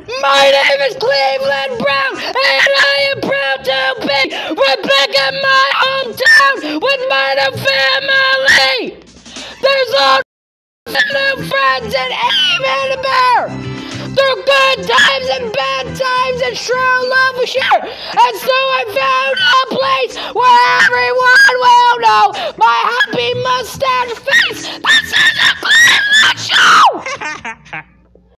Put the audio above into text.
My name is Cleveland Brown, and I am proud to be right back in my hometown with my new family. There's all new friends and even a bear. Through good times and bad times and true love we share. And so I found a place where everyone will know my happy mustache face.